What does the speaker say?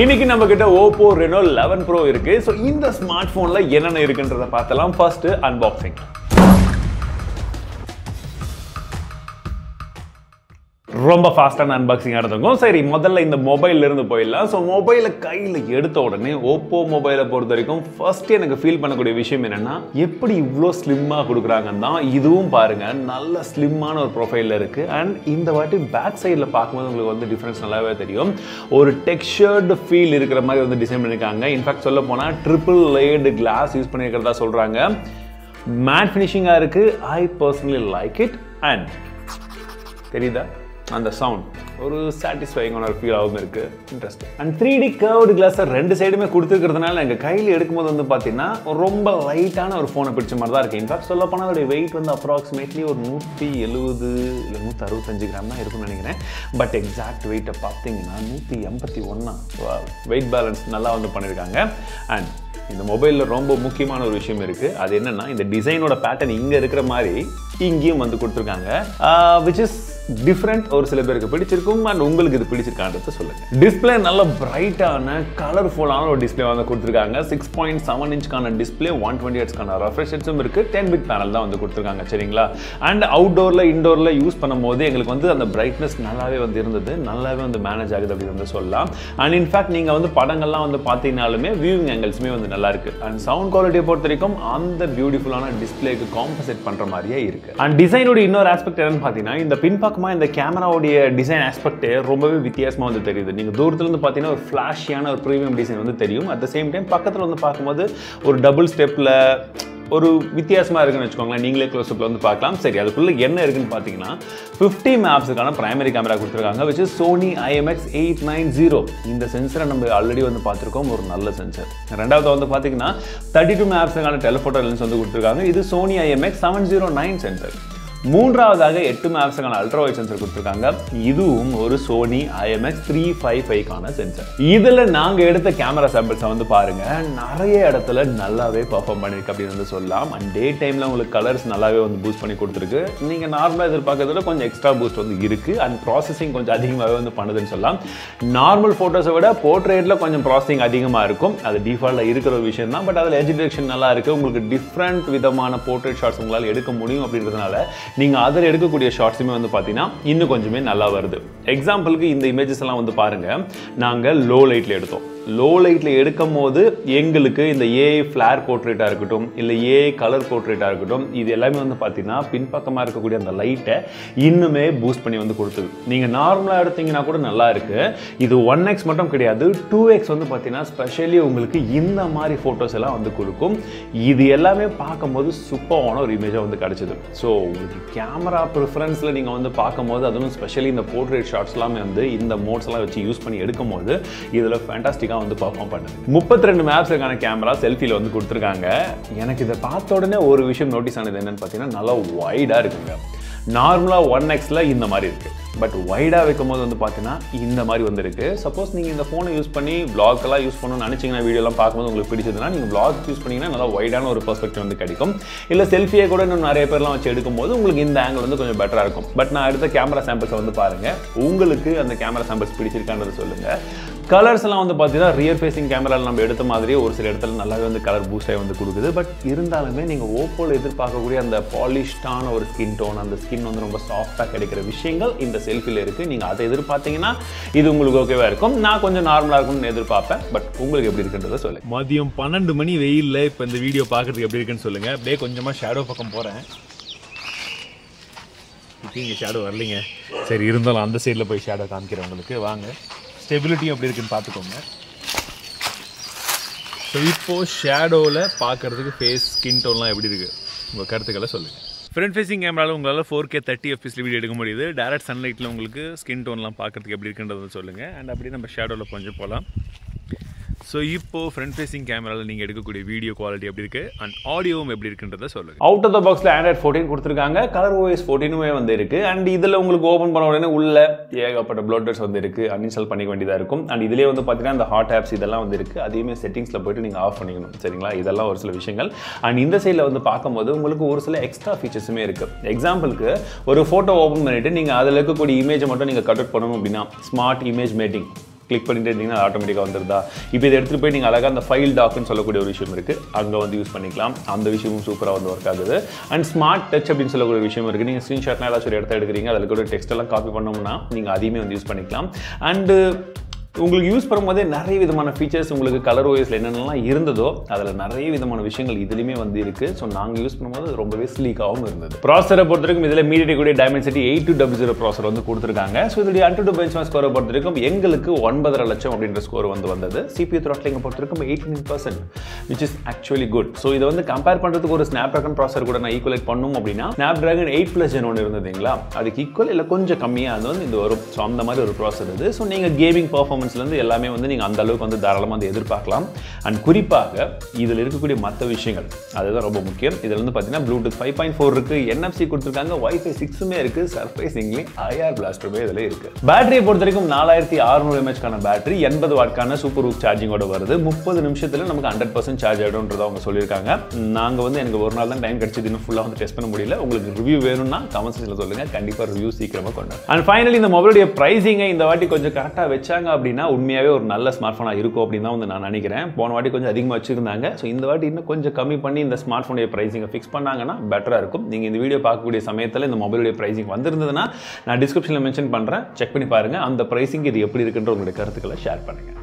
இன்னைக்கு நம்ம கிட்ட ஓப்போ ரெனோ லெவன் ப்ரோ இருக்கு. ஸோ இந்த ஸ்மார்ட் ஃபோனில் என்னென்ன இருக்குன்றதை பார்த்தலாம் ஃபர்ஸ்ட் அன்பாக்சிங் ரொம்ப ஃபாஸ்ட்டான அன்பாக்சிங் நடந்திருக்கும் சரி முதல்ல இந்த மொபைல்ல இருந்து போயிடலாம். ஸோ மொபைலை கையில் எடுத்த உடனே ஓப்போ மொபைலை பொறுத்த வரைக்கும் ஃபர்ஸ்ட் எனக்கு ஃபீல் பண்ணக்கூடிய விஷயம் என்னன்னா எப்படி இவ்வளோ ஸ்லிம்மாக கொடுக்குறாங்கன்னு தான் இதுவும் பாருங்க. நல்ல ஸ்லிம்மான ஒரு ப்ரொஃபைலில் இருக்கு. அண்ட் இந்த வாட்டி பேக் சைடில் பார்க்கும்போது உங்களுக்கு வந்து டிஃப்ரென்ஸ் நல்லாவே தெரியும். ஒரு டெக்ஸ்டர்டு ஃபீல் இருக்கிற மாதிரி வந்து டிசைன் பண்ணியிருக்காங்க இன்ஃபேக்ட் சொல்ல போனால் ட்ரிபிள் லேடு கிளாஸ் யூஸ் பண்ணியிருக்கிறதா சொல்கிறாங்க மேட் ஃபினிஷிங்காக இருக்குது I personally like it and தெரியுதா? அந்த சவுண்ட் ஒரு சாட்டிஸ்ஃபைங்கான ஒரு ஃபீலாகவும் இருக்குது interest and three D curved கிளாஸை ரெண்டு சைடுமே கொடுத்துருக்கிறதுனால எங்கள் கையில் எடுக்கும்போது வந்து பார்த்தீங்கன்னா ரொம்ப லைட்டான ஒரு ஃபோனை பிடிச்ச மாதிரி தான் இருக்குது இன்ஃபேக்ட் சொல்ல போனால் அதோடைய வெயிட் வந்து அப்ராக்சிமேட்லி ஒரு நூற்றி எழுபது இல்லை நூற்றி அறுபத்தஞ்சு கிராம் தான் இருக்கும்னு நினைக்கிறேன். பட் எக்ஸாக்ட் வெயிட்டை பார்த்தீங்கன்னா நூற்றி எண்பத்தி ஒன்றா வெயிட் பேலன்ஸ் நல்லா வந்து பண்ணியிருக்காங்க அண்ட் இந்த மொபைலில் ரொம்ப முக்கியமான ஒரு விஷயம் இருக்குது அது என்னென்னா இந்த டிசைனோட பேட்டர்ன் இங்கே இருக்கிற மாதிரி இங்கேயும் வந்து கொடுத்துருக்காங்க. விச் uh, இஸ் டிஃப்ரெண்ட் ஒரு சில பேருக்கு பிடிச்சிருக்கும் அண்ட் உங்களுக்கு இது பிடிச்சிருக்கான்றத சொல்லுங்க. டிஸ்பிளே நல்ல பிரைட்டான கலர்ஃபுல்லான ஒரு டிஸ்பிளே வந்து கொடுத்துருக்காங்க. சிக்ஸ் பாயிண்ட் செவன் இன்ச்க்கான டிஸ்பிளே ஒன் டுவெண்ட்டி ஹெட்ஸ்க்கான ரெஃப்ரெஷன்ஸும் இருக்கு. டென் பிட் பேனல் தான் வந்து கொடுத்துருக்காங்க சரிங்களா? அண்ட் அவுட்டோரில் இண்டோரில் யூஸ் பண்ணும்போது எங்களுக்கு வந்து அந்த பிரைட்னஸ் நல்லாவே வந்து இருந்தது. நல்லாவே வந்து மேனேஜ் ஆகுது அப்படின்னு வந்து சொல்லலாம். அண்ட் இன்ஃபேக்ட் நீங்கள் வந்து படங்கள்லாம் வந்து பார்த்தீங்கனாலுமே வியூவிங் ஆங்கிள்ஸுமே வந்து நல்லா இருக்கு. அண்ட் சவுண்ட் குவாலிட்டியை பொறுத்த வரைக்கும் அந்த பியூட்டிஃபுல்லான டிஸ்பிளேக்கு காம்பன்சேட் பண்ணுற மாதிரியே இருக்கு. அண்ட் டிசைனோட இன்னொரு ஆஸ்பெக்ட் என்னன்னு பார்த்தீங்கன்னா இந்த பின்பக்கமாக இந்த கேமராவுடைய டிசைன் ஆஸ்பெக்டே ரொம்பவே வித்தியாசமாக வந்து தெரியுது. நீங்கள் தூரத்துலேருந்து பார்த்தீங்கன்னா ஒரு ஃப்ளாஷியான ஒரு ப்ரீமியம் டிசைன் வந்து தெரியும். அட் த சேம் டைம் பக்கத்தில் வந்து பார்க்கும்போது ஒரு டபுள் ஸ்டெப்பில் ஒரு வித்தியாசமாக இருக்குன்னு வச்சுக்கோங்களேன். நீங்களே க்ளோஸ்அப்பில் வந்து பார்க்கலாம். சரி அதுக்குள்ளே என்ன இருக்குன்னு பார்த்தீங்கன்னா ஃபிஃப்டி மேப்ஸுக்கான ப்ரைமரி கேமரா கொடுத்துருக்காங்க வச்சு Sony IMX eight nine zero இந்த சென்சரை நம்ம ஆல்ரெடி வந்து பார்த்துருக்கோம். ஒரு நல்ல சென்சர் ரெண்டாவது வந்து பார்த்தீங்கன்னா தேர்ட்டி டூ மேப்ஸுக்கான டெலிஃபோட்டோ லென்ஸ் வந்து கொடுத்துருக்காங்க. இது Sony IMX seven zero nine sensor மூன்றாவதாக எட்டு மேப்ஸுக்கான அல்ட்ராவை சென்சர் கொடுத்துருக்காங்க. இதுவும் ஒரு சோனி ஐஎம்எக்ஸ் த்ரீ ஃபைவ் ஃபைவ்க்கான சென்சர் இதில் நாங்கள் எடுத்த கேமரா சாம்பிள்ஸை வந்து பாருங்கள் நிறைய இடத்துல நல்லாவே பர்ஃபார்ம் பண்ணியிருக்கு அப்படின்னு வந்து சொல்லலாம். அண்ட் டே டைமில் உங்களுக்கு கலர்ஸ் நல்லாவே வந்து பூஸ்ட் பண்ணி கொடுத்துருக்கு. நீங்கள் நார்மலாக எதிர்பார்க்கறதுல கொஞ்சம் எக்ஸ்ட்ரா பூஸ்ட் வந்து இருக்குது அண்ட் ப்ராசஸிங் கொஞ்சம் அதிகமாகவே வந்து பண்ணுதுன்னு சொல்லலாம். நார்மல் ஃபோட்டோஸை விட போர்ட்ரேட்டில் கொஞ்சம் ப்ராசஸிங் அதிகமாக இருக்கும். அது டிஃபால்ட்டாக இருக்கிற ஒரு விஷயம் தான். பட் அதில் எஜ் டிரெக்ஷன் நல்லா இருக்குது உங்களுக்கு டிஃப்ரெண்ட் விதமான போர்ட்ரேட் ஷாட்ஸ் உங்களால் எடுக்க முடியும் அப்படின்றதுனால நீங்கள் அதில் எடுக்கக்கூடிய ஷார்ட்ஸுமே வந்து பார்த்தீங்கன்னா இன்னும் கொஞ்சமே நல்லா வருது. எக்ஸாம்பிளுக்கு இந்த இமேஜஸ் எல்லாம் வந்து பாருங்கள் நாங்கள் லோ லைட்டில் எடுத்தோம். லோ லைட்டில் எடுக்கும் போது எங்களுக்கு இந்த ஏஐ ஃப்ளார் போர்ட்ரேட்டாக இருக்கட்டும் இல்லை ஏஐ கலர் போர்ட்ரேட்டாக இருக்கட்டும் இது எல்லாமே வந்து பார்த்தீங்கன்னா பின்பக்கமாக இருக்கக்கூடிய அந்த லைட்டை இன்னுமே பூஸ்ட் பண்ணி வந்து கொடுத்துது. நீங்கள் நார்மலாக எடுத்தீங்கன்னா கூட நல்லா இருக்கு. இது ஒன் எக்ஸ் மட்டும் கிடையாது டூ எக்ஸ் வந்து பார்த்தீங்கன்னா ஸ்பெஷலி உங்களுக்கு இந்த மாதிரி ஃபோட்டோஸ் எல்லாம் வந்து கொடுக்கும். இது எல்லாமே பார்க்கும்போது சூப்பரான ஒரு இமேஜாக வந்து கிடச்சிது. ஸோ உங்களுக்கு கேமரா ப்ரிஃபரன்ஸில் நீங்கள் வந்து பார்க்கும்போது அதுவும் ஸ்பெஷலி இந்த போர்ட்ரேட் ஷாட்ஸ்லாமே எல்லாமே வந்து இந்த மோட்ஸ்லாம் வச்சு யூஸ் பண்ணி எடுக்கும்போது இதில் ஃபேண்டாஸ்டிக்காக வந்து பர்ஃபார்ம் பண்ணுது. முப்பத்தி ரெண்டு மேப்ஸுக்கான கேமரா செல்ஃபியில் வந்து கொடுத்துருக்காங்க. எனக்கு இதை பார்த்த உடனே ஒரு விஷயம் நோட்டீஸ் ஆனது என்னன்னு பார்த்தீங்கன்னா நல்லா ஒய்டாக இருக்குங்க. நார்மலாக ஒன் எக்ஸில் இந்த மாதிரி இருக்குது பட் வைடாக வைக்கும் போது வந்து பார்த்தீங்கன்னா இந்த மாதிரி வந்துருக்கு. சப்போஸ் நீங்கள் இந்த ஃபோனை யூஸ் பண்ணி பிளாக்லாம் யூஸ் பண்ணணும்னு நினச்சிங்கன்னா வீடியோலாம் பார்க்கும்போது உங்களுக்கு பிடிச்சதுன்னா நீங்கள் பிளாக் யூஸ் பண்ணிங்கன்னா நல்லா வைடான ஒரு பெர்ஸ்பெக்டிவ் வந்து கிடைக்கும். இல்லை செல்ஃபியை கூட இன்னும் நிறைய பேர்லாம் வச்சு எடுக்கும்போது உங்களுக்கு இந்த ஆங்கிள் வந்து கொஞ்சம் பெட்டராக இருக்கும். பட் நான் எடுத்த கேமரா சாம்பிள்ஸை வந்து பாருங்கள் உங்களுக்கு அந்த கேமரா சாம்பிள்ஸ் பிடிச்சிருக்கான்றது சொல்லுங்கள் கலர்ஸ் எல்லாம் வந்து பார்த்தீங்கன்னா ரியர் ஃபேஸிங் கேமராவில் நம்ம எடுத்த மாதிரியே ஒரு சில இடத்துல நல்லாவே வந்து கலர் பூஸ்டாக வந்து கொடுக்குது. பட் இருந்தாலுமே நீங்கள் ஓப்போவில் எதிர்பார்க்கக்கூடிய அந்த பாலிஷ்டான ஒரு ஸ்கின் டோன் அந்த ஸ்கின் வந்து ரொம்ப சாஃப்டாக கிடைக்கிற விஷயங்கள் இந்த செல்ஃபில் இருக்குது நீங்கள் அதை எதிர்பார்த்தீங்கன்னா இது உங்களுக்கு ஓகேவா இருக்கும். நான் கொஞ்சம் நார்மலாக இருக்கும்னு எதிர்பார்ப்பேன். பட் உங்களுக்கு எப்படி இருக்குன்றதை சொல்லு மதியம் பன்னெண்டு மணி வெயிலில் இப்போ இந்த வீடியோ பார்க்குறதுக்கு எப்படி இருக்குன்னு சொல்லுங்கள் அப்படியே கொஞ்சமாக ஷேடோ பக்கம் போகிறேன் இங்கே ஷேடோ வரலைங்க. சரி இருந்தாலும் அந்த சைடில் போய் ஷேடோ காமிக்கிறேன் உங்களுக்கு. வாங்க. ஸ்டெபிலிட்டியும் எப்படி இருக்குன்னு பார்த்துக்கோங்க. ஸோ இப்போது ஷேடோவில் பார்க்குறதுக்கு ஃபேஸ் ஸ்கின் டோன்லாம் எப்படி இருக்குது உங்கள் கருத்துக்களை சொல்லுங்கள் ஃப்ரண்ட் ஃபேசிங் கேமராவில் உங்களால் ஃபோர் கே தேர்ட்டி எஃபிஸில் வீடியோ எடுக்க முடியுது. டேரக்ட் சன்லைட்டில் உங்களுக்கு ஸ்கின் டோன்லாம் பார்க்குறதுக்கு எப்படி இருக்குன்றதை சொல்லுங்கள் அண்ட் அப்படியே நம்ம ஷேடோவில் கொஞ்சம் போகலாம். ஸோ இப்போ ஃப்ரண்ட் ஃபேசிங் கேமராவில் நீங்கள் எடுக்கக்கூடிய வீடியோ குவாலிட்டி எப்படி இருக்குது அண்ட் ஆடியோவும் எப்படி இருக்குன்றதை சொல்லுங்கள் அவுட் ஆஃப் த பாக்ஸில் ஆண்ட்ராய்ட் ஃபோர்டீன் கொடுத்துருக்காங்க. கலர் ஓஎஸ் ஃபோர்டீனுமே வந்து இருக்குது அண்ட் இதில் உங்களுக்கு ஓப்பன் பண்ண உடனே உள்ள ஏகப்பட்ட ப்ளோட்டர்ஸ் வந்து இருக்குது அன்இன்ஸ்டால் பண்ணிக்க வேண்டியதாக இருக்கும். அண்ட் இதுலேயே வந்து பார்த்தீங்கன்னா இந்த ஹாட் ஆப்ஸ் இதெல்லாம் வந்து இருக்குது அதையுமே செட்டிங்ஸில் போயிட்டு நீங்கள் ஆஃப் பண்ணிக்கணும். சரிங்களா? இதெல்லாம் ஒரு சில விஷயங்கள். அண்ட் இந்த சைடில் வந்து பார்க்கும்போது உங்களுக்கு ஒரு சில எக்ஸ்ட்ரா ஃபீச்சர்ஸுமே இருக்குது எக்ஸாம்பிளுக்கு ஒரு ஃபோட்டோ ஓப்பன் பண்ணிவிட்டு நீங்கள் அதில் இருக்கக்கூடிய இமேஜை மட்டும் நீங்கள் கட் அவுட் பண்ணணும் அப்படின்னா ஸ்மார்ட் இமேஜ் மேட்டிங் கிளிக் பண்ணிட்டு இருந்தீங்கன்னா ஆட்டோமேட்டிக்காக வந்துருதா? இப்போ இதை எடுத்துகிட்டு போய் நீங்கள் அழகாக அந்த ஃபைல் டாக்குன்னு சொல்லக்கூடிய ஒரு விஷயம் இருக்குது அங்கே வந்து யூஸ் பண்ணிக்கலாம். அந்த விஷயமும் சூப்பராக வந்து ஒர்க் ஆகுது. அண்ட் ஸ்மார்ட் டச் அப்படின்னு சொல்லக்கூடிய விஷயம் இருக்குது நீங்கள் ஸ்க்ரீன்ஷாட்லாம் ஏதாச்சும் ஒரு இடத்த எடுக்கிறீங்க அதில் கூட டெக்ஸ்ட் எல்லாம் காப்பி பண்ணோம்னா நீங்கள் அதையுமே வந்து யூஸ் பண்ணிக்கலாம். அண்டு உங்களுக்கு யூஸ் பண்ணும்போதே நிறைய விதமான ஃபீச்சர்ஸ் உங்களுக்கு கலர் ஓஎஸில் என்னென்னலாம் இருந்ததோ அதில் நிறைய விதமான விஷயங்கள் இதுலையுமே வந்து இருக்குது ஸோ நாங்கள் யூஸ் பண்ணும்போது ரொம்பவே ஸ்லீக்காகவும் இருந்தது. ப்ராசரை பொறுத்த வரைக்கும் இதில் மீடியா கூடிய Dimensity eight two double zero processor வந்து கொடுத்துருக்காங்க. ஸோ இதோடைய அன் டூ பெஞ்ச் ஸ்கோரை பொறுத்த வரைக்கும் எங்களுக்கு ஒன்பதரை லட்சம் அப்படின்ற ஸ்கோர் வந்து வந்தது. சிபியூ த்ராட்லிங்கை பொறுத்த வரைக்கும் eighty percent which is actually good so இதை வந்து கம்பேர் பண்ணுறதுக்கு ஒரு ஸ்னாப் ட்ராகன் ப்ராசர் கூட நான் ஈக்குவலேட் பண்ணும் அப்படின்னா Snapdragon eight plus gen ஒன்று இருந்ததுங்களா அதுக்கு ஈக்குவல் இல்லை கொஞ்சம் கம்மியாக அது வந்து இது வரும். ஸோ அந்த மாதிரி ஒரு ப்ராசர் இது. ஸோ நீங்கள் கேமிங் பர்ஃபார்மன்ஸ்லேருந்து எல்லாமே வந்து நீங்கள் அந்த அளவுக்கு வந்து தாராளமாக வந்து எதிர்பார்க்கலாம். அண்ட் குறிப்பாக இதில் இருக்கக்கூடிய மற்ற விஷயங்கள் அதுதான் ரொம்ப முக்கியம். இதில் வந்து பார்த்தீங்கன்னா ப்ளூடூத் ஃபைவ் பாயிண்ட் ஃபோர் இருக்குது என்எஃப்சி கொடுத்துருக்காங்க ஒய்ஃபை சிக்ஸுமே இருக்குது சர்ப்ரைசிங்லி ஐஆர் பிளாஸ்டருமே இதில் இருக்குது பேட்டரியை பொறுத்த வரைக்கும் நாலாயிரத்தி அறுநூறு எம்ஏஹெச்க்கான பேட்டரி எண்பது வாட்கான சூப்பர் ஊக் சார்ஜிங்கோட வருது. முப்பது நிமிஷத்தில் நமக்கு ஹண்ட்ரட் பர்சன்ட் சார்ஜ் ஆகிடும்ன்றதை அவங்க சொல்லியிருக்காங்க. நாங்கள் வந்து எனக்கு ஒரு நாள் தான் டைம் கிடச்சிது இன்னும் ஃபுல்லாக வந்து டெஸ்ட் பண்ண முடியல. உங்களுக்கு ரிவ்யூ வேணும்னா கமெண்ட் செக்ஷனில் சொல்லுங்கள் கண்டிப்பாக ரிவ்யூ சீக்கிரமாக கொண்டு அண்ட் ஃபைனலி இந்த மொபைலுடைய ப்ரைஸிங்கை இந்த வாட்டி கொஞ்சம் கரெக்டாக வச்சாங்க அப்படின்னா அப்படின்னா உண்மையாகவே ஒரு நல்ல ஸ்மார்ட் ஃபோனாக இருக்கும் அப்படின்னு தான் வந்து நான் நினைக்கிறேன். போன வாட்டி கொஞ்சம் அதிகமாக வச்சுருந்தாங்க. ஸோ இந்த வாட்டி இன்னும் கொஞ்சம் கம்மி பண்ணி இந்த ஸ்மார்ட் ஃபோனுடைய ப்ரைஸிங்கை ஃபிக்ஸ் பண்ணாங்கன்னா பெட்டராக இருக்கும். நீங்கள் இந்த வீடியோ பார்க்கக்கூடிய சமயத்தில் இந்த மொபைலுடைய ப்ரைஸிங் வந்திருந்ததுன்னா நான் டிஸ்கிரிப்ஷனில் மென்ஷன் பண்ணுறேன் செக் பண்ணி பாருங்கள் அந்த ப்ரைஸிங் இது எப்படி இருக்குன்ற உங்களுடைய கருத்துக்களை ஷேர் பண்ணுங்கள்